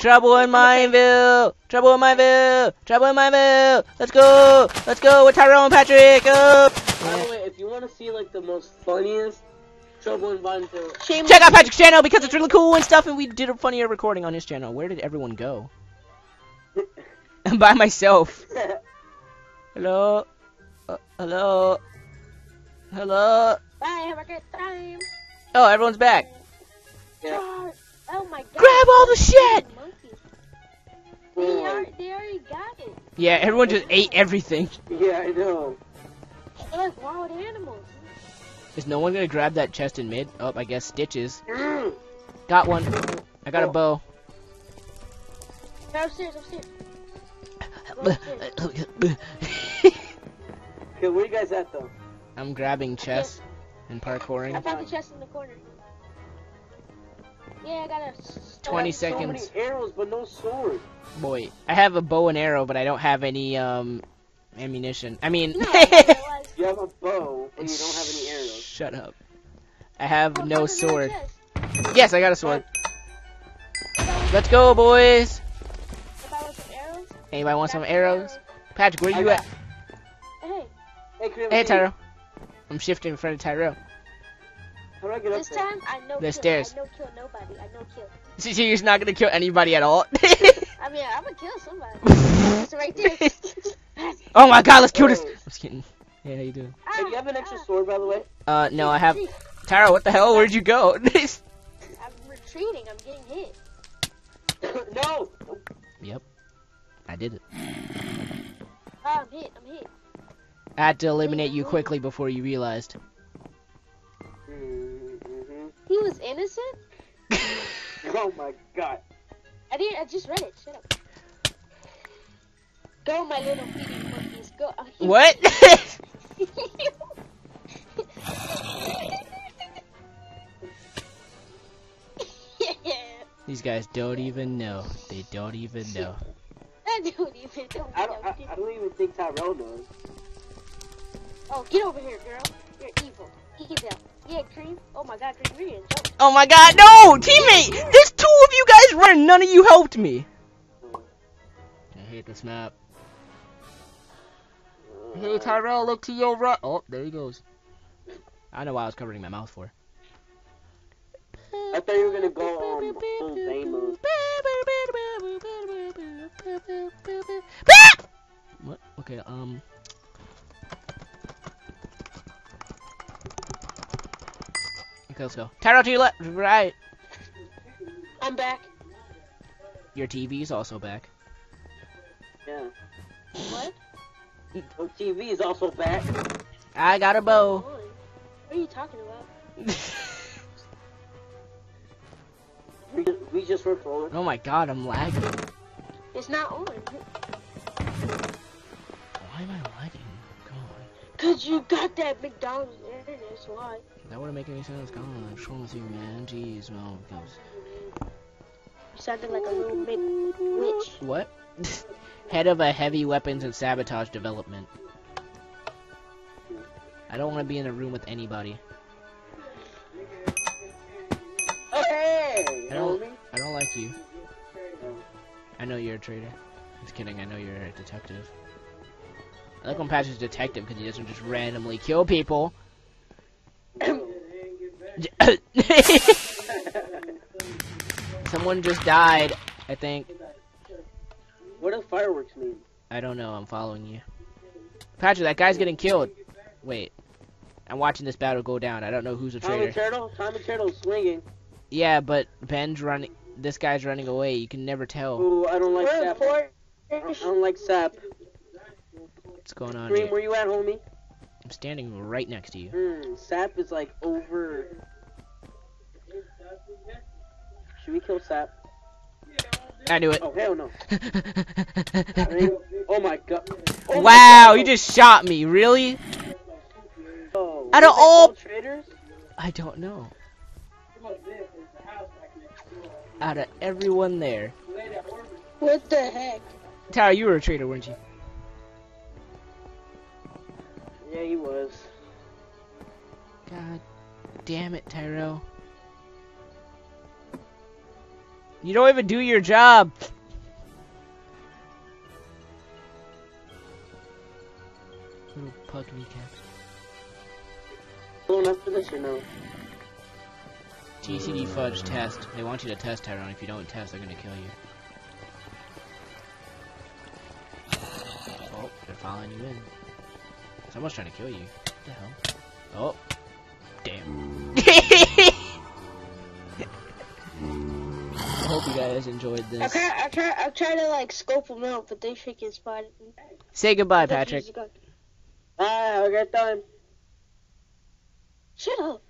Trouble in Mineville! Trouble in Mineville! Trouble in Mineville! Let's go! Let's go with Tyrone and Patrick! Go! By the way, if you want to see like the most funniest Trouble in Mineville, Shame Check out Patrick's channel because it's really cool and stuff, and we did a funnier recording on his channel. Where did everyone go? I'm by myself. Hello? Uh, hello? Hello? Bye, have a good time. Oh, everyone's back. Yeah. God, Oh my god. Grab all the shit! They, are, they already got it. Yeah, everyone just ate everything. yeah, I know. They're like wild animals. Is no one gonna grab that chest in mid? Oh, I guess Stitches. Mm. Got one. I got a Oh. bow. They're upstairs, upstairs. Okay, where you guys at though? I'm grabbing chests and parkouring. I found the chest in the corner. Yeah, I got a. s- 20 uh, So many seconds. arrows, but no sword. Boy, I have a bow and arrow, but I don't have any um ammunition. I mean, No, I didn't realize. You have a bow, but you don't have any arrows. shut up. I have Oh, no there's sword. Yes, I got a sword. If Let's go, boys. if I was some arrows, Anybody want some arrows? Patrick, where I you got- at? Hey, Hey, Kareem, Hey, please. Tyro. I'm shifting in front of Tyrell. This there? time I no The kill. stairs. I no kill nobody. I no kill. So you're just not gonna kill anybody at all? I mean, I'm gonna kill somebody. It's right there. oh my god, let's kill this. I'm just kidding. Hey, how you doing? Hey, do you have an extra Ah, sword, by the way? Uh, no, I have. Tyro, what the hell? Where'd you go? I'm retreating. I'm getting hit. no! yep. I did it. Ah, I'm hit. I'm hit. I had to eliminate you quickly before you realized. Innocent. Oh my god. I didn't. I just read it. Shut up. Go, my little feeding monkeys. Go. Oh, what? These guys don't even know. They don't even know. I don't even know. I don't, I, I don't even think Tyrell knows. Oh, get over here, girl. You're evil. Evil. Yeah, Cream. Oh my god, Cream, you're in. Oh my god, no! Teammate! There's two of you guys running, none of you helped me. I hate this map. Hey Tyrell, look to your right. Oh, there he goes. I know why I was covering my mouth for. I thought you were gonna go um, full Zane mode. What? Okay, um. Okay, let's go. Tyrell to your left, right. I'm back. Your TV's also back. Yeah. What? Oh, TV is also back. I got a bow. What are you talking about? We just, we just were forward. oh my god, I'm lagging. It's not on. Why am I lagging? God. Cause you got that McDonald's internet, that's why. That wouldn't make any sense. God, I'm trolling with you, man. Jeez, man. Because... You sounded like a little mid witch. What? Head of a heavy weapons and sabotage development. I don't want to be in a room with anybody. Oh, hey! I don't. I don't like you. I know you're a traitor. Just kidding, I know you're a detective. I like when Patrick's a detective because he doesn't just randomly kill people. Someone just died, I think. what does fireworks mean? I don't know, I'm following you. Patrick, that guy's getting killed. Wait. I'm watching this battle go down. I don't know who's a Tommy traitor. Turtle? Tommy Turtle's swinging. Yeah, but Ben's running. This guy's running away. You can never tell Ooh, I don't like We're sap. I important. don't like sap. what's going on Dream, here. where you at, homie? I'm standing right next to you. Hmm, sap is like over. Should we kill sap? I knew it. Oh hell no! Oh my god! Oh my wow, God. you just shot me. Really? Oh, Out of are all- traders? I don't know. Out of everyone there. What the heck? Tyler, you were a traitor, weren't you? Yeah, he was. God damn it, Tyrell. You don't even do your job. Little pug kneecap. Going after this or no? TCD fudge test. They want you to test Tyrone. If you don't test, they're gonna kill you. Oh, they're following you in. Someone's trying to kill you. What the hell? Oh. Damn. guys enjoyed I this. try, I try, I try to like scope them out, but they freaking spotted me. Say goodbye, Patrick. easy go- Ah, have a great time. Shut up.